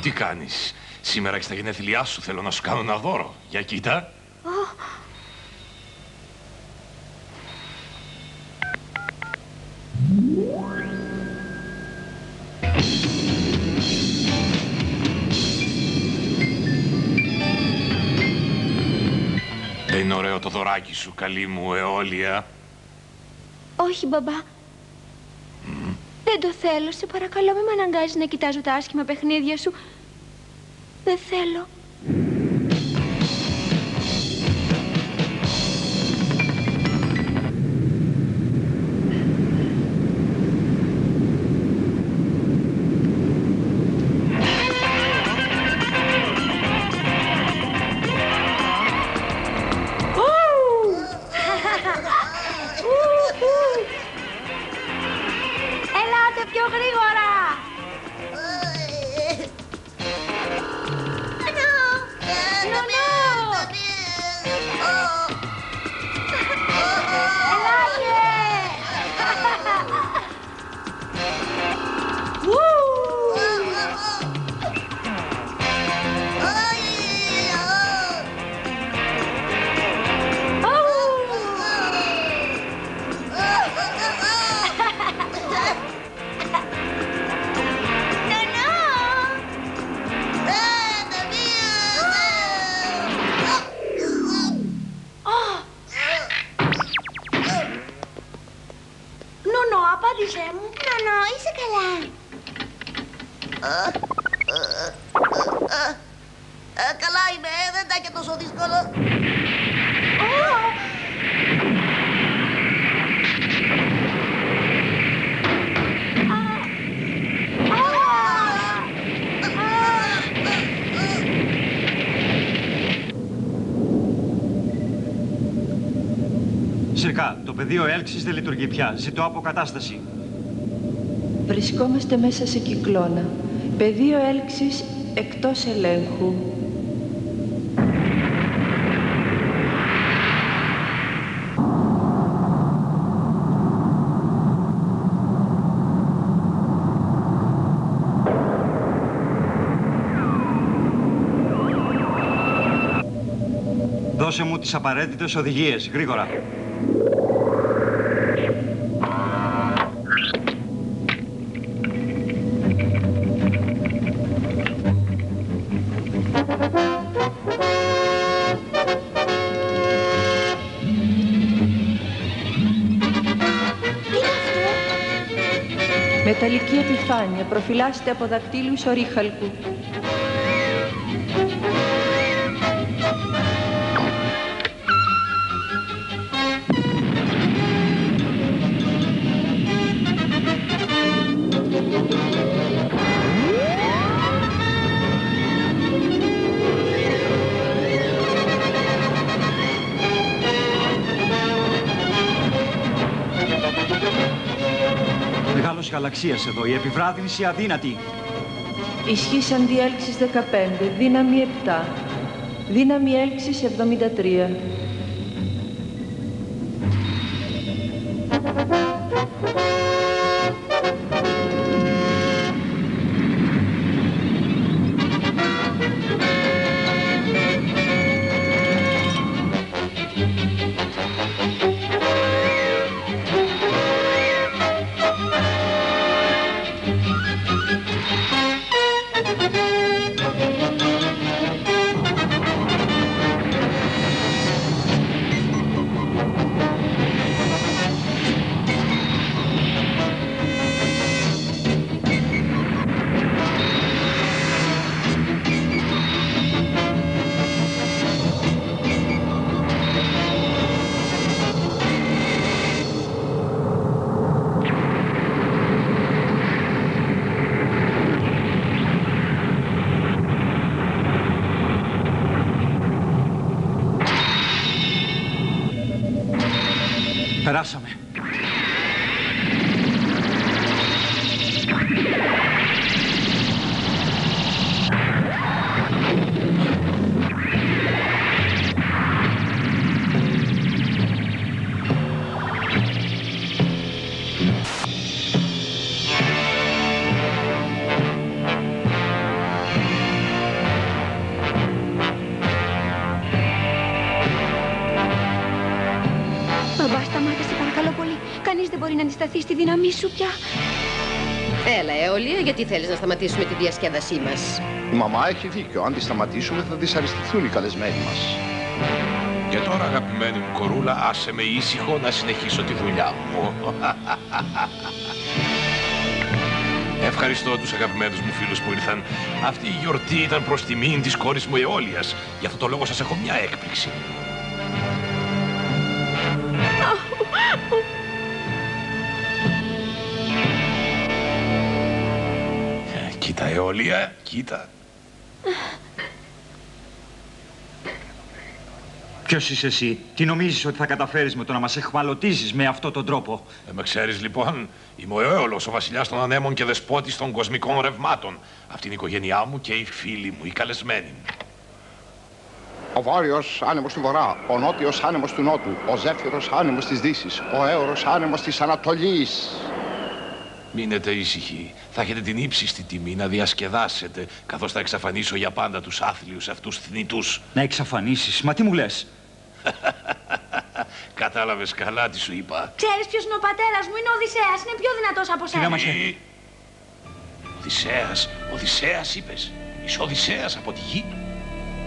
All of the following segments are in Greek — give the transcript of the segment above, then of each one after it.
τι κάνεις; Σήμερα έχεις τα γενέθλιά σου, θέλω να σου κάνω ένα δώρο. Για κοίτα. Δεν είναι ωραίο το δωράκι σου, καλή μου αιώλια. Όχι, μπαμπά. Δεν το θέλω. Σε παρακαλώ, μην με αναγκάζεις να κοιτάζω τα άσχημα παιχνίδια σου. Δεν θέλω. Πεδίο έλξης δεν λειτουργεί πια. Ζητώ αποκατάσταση. Βρισκόμαστε μέσα σε κυκλώνα. Πεδίο έλξης εκτός ελέγχου. Δώσε μου τις απαραίτητες οδηγίες, γρήγορα. Μεταλλική επιφάνεια προφυλάσσεται από δακτύλους ορίχαλκου. Γαλαξίας εδώ, η επιβράδυνση αδύνατη. Ισχύς αντιέλξης 15, δύναμη 7. Δύναμη έλξης 73. Δύναμή σου πια. Έλα, Αιωλία, γιατί θέλεις να σταματήσουμε τη διασκέδασή μας; Η μαμά έχει δίκιο. Αν τη σταματήσουμε θα δυσαρεστηθούν οι καλεσμένοι μας. Και τώρα αγαπημένη μου κορούλα, άσε με ήσυχο να συνεχίσω τη δουλειά μου. Ευχαριστώ τους αγαπημένους μου φίλους που ήρθαν. Αυτή η γιορτή ήταν προς τιμήν της κόρης μου Αιώλιας. Γι' αυτό το λόγο σας έχω μια έκπληξη. Αιώλια, κοίτα. Ποιος είσαι εσύ, τι νομίζεις ότι θα καταφέρεις με το να μας εχμαλωτίζεις με αυτόν τον τρόπο; Ε, με ξέρεις λοιπόν, είμαι ο Έολος, ο βασιλιάς των ανέμων και δεσπότης των κοσμικών ρευμάτων. Αυτή είναι η οικογένειά μου και οι φίλοι μου, οι καλεσμένοι μου. Ο βόρειος άνεμος του βορρά, ο νότιος άνεμος του νότου, ο ζέφυρος άνεμος της δύσης, ο έωρος άνεμος της ανατολής. Μείνετε ήσυχοι. Θα έχετε την ύψιστη τιμή να διασκεδάσετε, καθώς θα εξαφανίσω για πάντα τους άθλιους αυτούς θνητούς. Να εξαφανίσεις, μα τι μου λες; Κατάλαβες καλά τι σου είπα. Ξέρεις ποιος είναι ο πατέρας μου, είναι ο Οδυσσέας, είναι πιο δυνατός από σένα. Σιγά μας. Τι; Οδυσσέας, Οδυσσέας είπες. Είσαι Οδυσσέας από τη γη.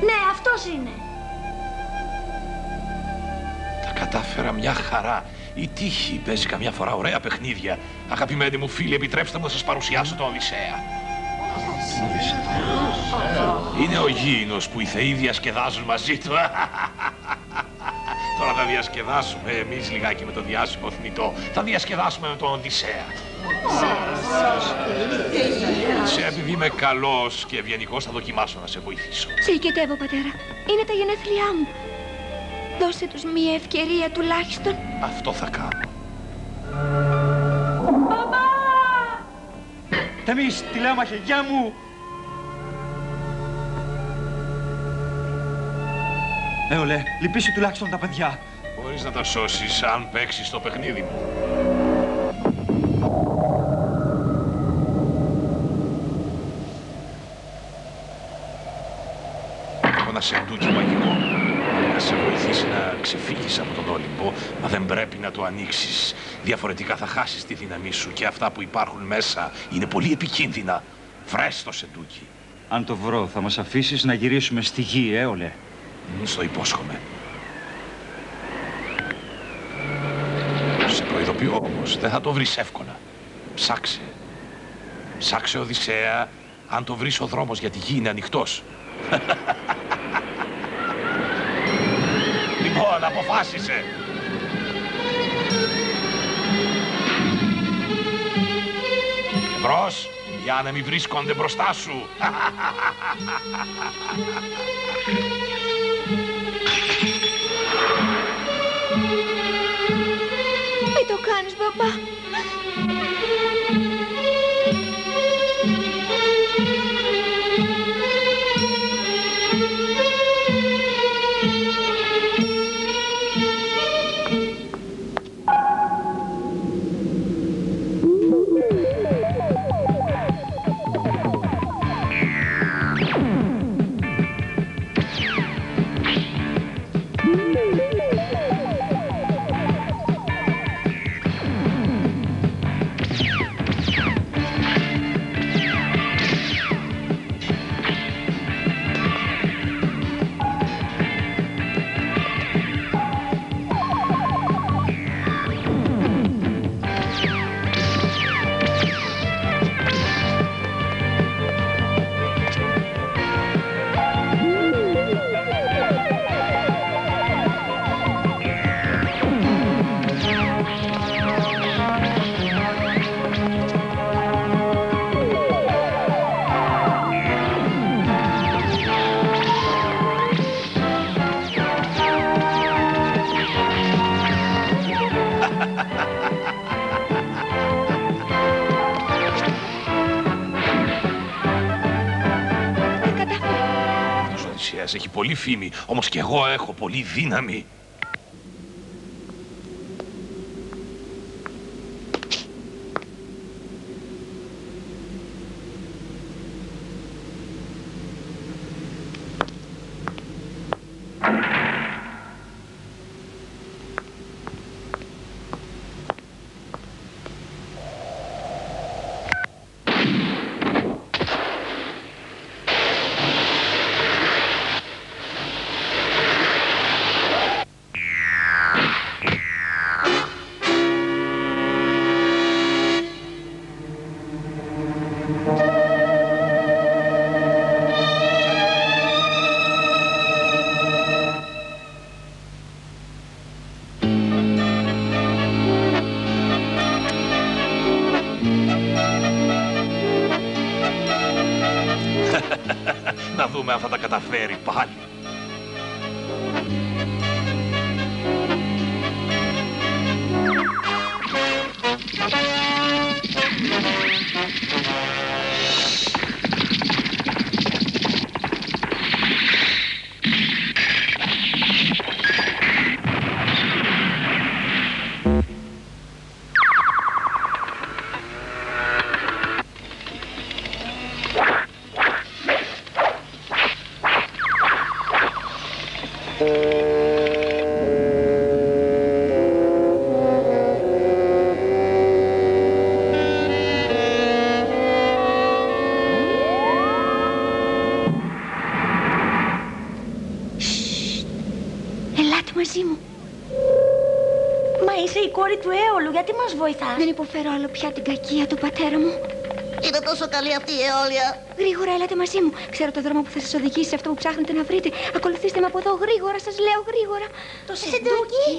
Ναι, αυτός είναι. Τα κατάφερα μια χαρά. Η τύχη παίζει καμιά φορά ωραία παιχνίδια. Αγαπημένοι μου φίλοι, επιτρέψτε μου να σας παρουσιάσω τον Οδυσσέα. Είναι ο γήινος που οι θεοί διασκεδάζουν μαζί του. Τώρα θα διασκεδάσουμε εμείς λιγάκι με τον διάσημο θνητό. Θα διασκεδάσουμε με τον Οδυσσέα. Οδυσσέα, επειδή είμαι καλός και ευγενικός, θα δοκιμάσω να σε βοηθήσω. Σε οικετεύω, πατέρα. Είναι τα γενέθλιά μου. Δώσε τους μία ευκαιρία τουλάχιστον. Αυτό θα κάνω. Τεμής, τηλέμαχε, γεια μου. Έολε, λυπήσου τουλάχιστον τα παιδιά. Μπορείς να τα σώσεις αν παίξεις το παιχνίδι μου. Έχω ένα σεντούκι μαγικό. Να σε βοηθήσει να ξεφύγεις από τον Όλυμπο, μα δεν πρέπει να το ανοίξεις. Διαφορετικά θα χάσεις τη δύναμή σου και αυτά που υπάρχουν μέσα είναι πολύ επικίνδυνα. Βρες το σεντούκι. Αν το βρω, θα μας αφήσεις να γυρίσουμε στη γη, Έολε. Μη στο υπόσχομαι. Σε προειδοποιώ όμως, δεν θα το βρεις εύκολα. Ψάξε. Ψάξε Οδυσσέα, αν το βρεις ο δρόμος για τη γη είναι ανοιχτός. λοιπόν, αποφάσισε. Εμπρός, οι άνεμοι βρίσκονται μπροστά σου. Μην το κάνεις, μπαμπά. Οδυσσέας έχει πολύ φήμη, όμως και εγώ έχω πολύ δύναμη. καταφέρει πάλι. Ελάτε Μαζί μου. Μα είσαι η κόρη του Έολου, γιατί μας βοηθάς; Δεν υποφέρω άλλο πια την κακία του πατέρα μου. Είναι τόσο καλή αυτή η αιώλια. Γρήγορα έλατε μαζί μου. Ξέρω το δρόμο που θα σας οδηγήσει σε αυτό που ψάχνετε να βρείτε. Ακολουθήστε με από εδώ γρήγορα, σας λέω γρήγορα. Το σεντούκι.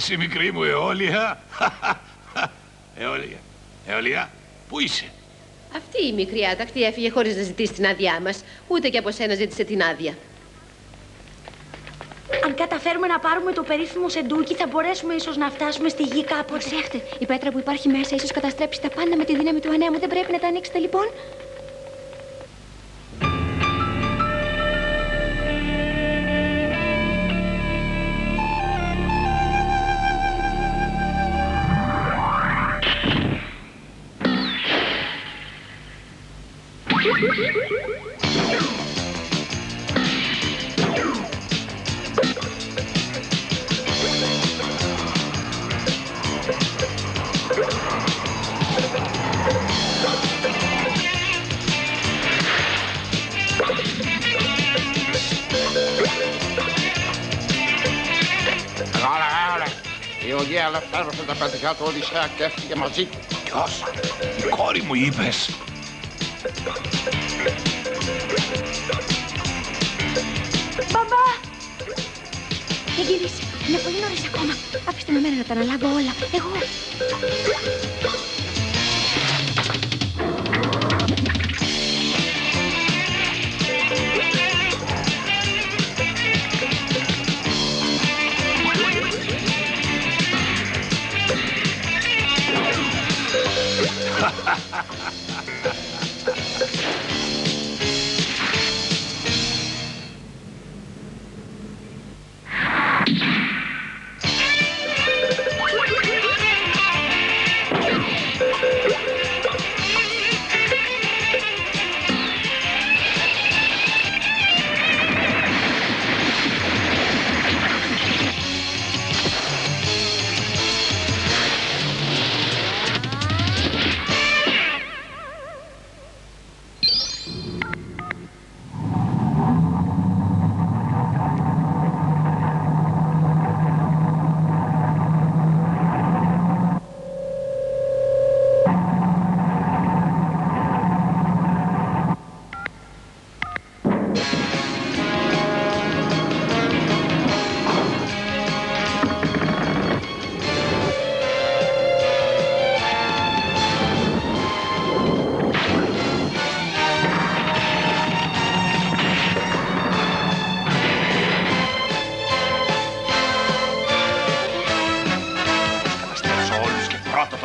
Εσύ μικρή μου αιώλια. Αιώλια. Αιώλια. Πού είσαι; Αυτή η μικρή άτακτη έφυγε χωρίς να ζητήσει την άδειά μας. Ούτε και από σένα ζήτησε την άδεια. Αν καταφέρουμε να πάρουμε το περίφημο σεντούκι, θα μπορέσουμε ίσως να φτάσουμε στη γη κάποτε. Προσέχτε, η πέτρα που υπάρχει μέσα ίσως καταστρέψει τα πάντα με τη δύναμη του ανέμου. Δεν πρέπει να τα ανοίξετε λοιπόν; Η Οδεία ελευθέρωσε τα παιδιά του Οδυσσέα και έφυγε μαζί του. Ποιος; Η κόρη μου είπες. Μπαμπά! Δεν γυρίσει. Είναι πολύ νωρίς ακόμα. Αφήστε με μένα να τα αναλάβω όλα. Εγώ.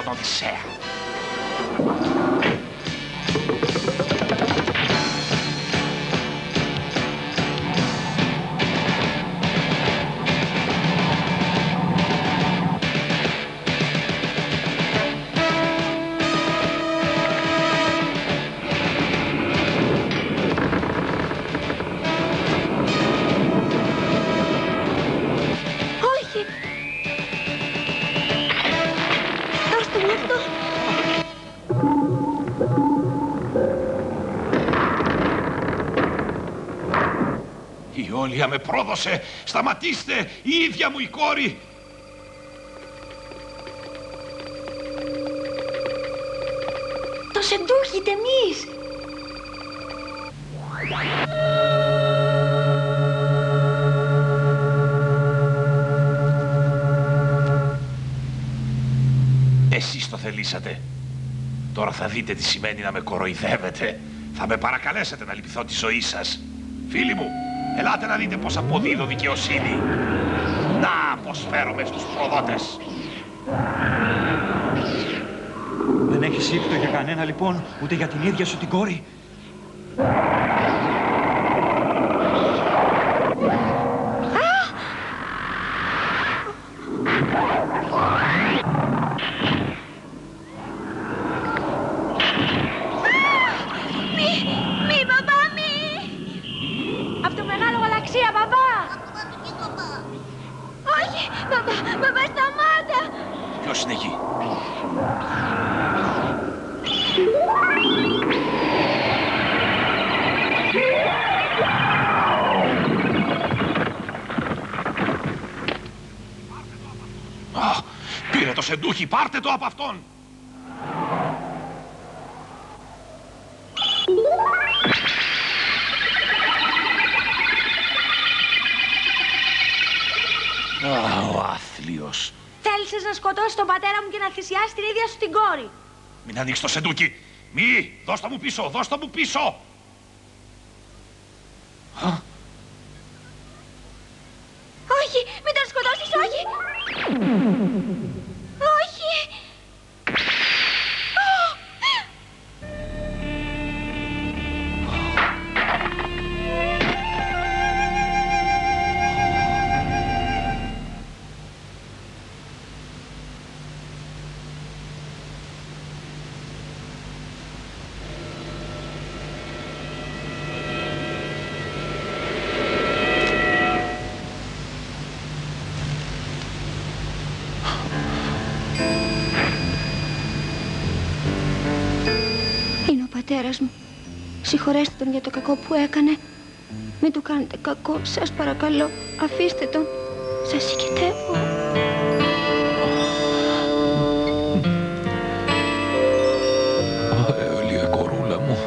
Tá não disser Η Όλια με πρόδωσε. Σταματήστε, η ίδια μου η κόρη. Το σεντούχι, εμείς. Εσείς το θελήσατε. Τώρα θα δείτε τι σημαίνει να με κοροϊδεύετε. Θα με παρακαλέσετε να λυπηθώ τη ζωή σας. Φίλοι μου, ελάτε να δείτε πώς αποδίδω δικαιοσύνη. Να, πώς φέρομαι στους προδότες. Δεν έχεις ύπτο για κανένα λοιπόν, ούτε για την ίδια σου την κόρη; Μη, μη, μπαμπά, μη. Από το μεγάλο γαλαξία, μπαμπά. Όχι, μπαμπά, μπαμπά, σταμάτα. Ποιος είναι εκεί. Α, πήρε το σεντούχι, πάρτε το από αυτόν. Α, ο άθλιος. Θέλησες να σκοτώσεις τον πατέρα μου και να θυσιάσεις την ίδια σου την κόρη. Μην ανοίξεις το σεντούκι. Μη, δώσ' το μου πίσω, δώσ' το μου πίσω. Πατέρας μου. Συγχωρέστε τον για το κακό που έκανε. Μην του κάνετε κακό, σας παρακαλώ. Αφήστε τον. Σας συγκητεύω. Εόλια κορούλα μου.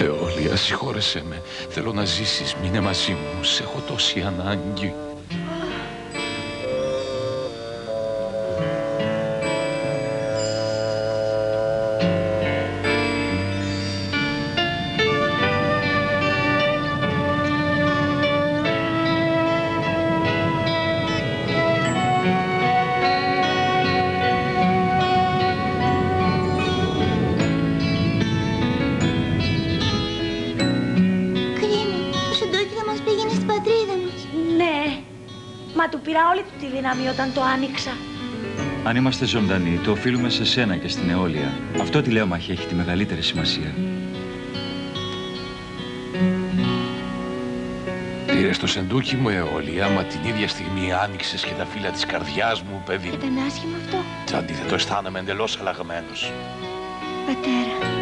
Εόλια, συγχώρεσέ με. Θέλω να ζήσεις, μείνε μαζί μου. Σε έχω τόση ανάγκη. Του τη δύναμη όταν το άνοιξα. Αν είμαστε ζωντανοί, το οφείλουμε σε σένα και στην Αιώλια. Αυτό τη λέω μαχή έχει τη μεγαλύτερη σημασία. Πήρες το σεντούκι μου, Εόλια, μα την ίδια στιγμή άνοιξες και τα φύλλα της καρδιάς μου, παιδί μου. Ήταν άσχημο αυτό, Αντίθετο, αισθάνομαι εντελώς αλλαγμένος. πατέρα.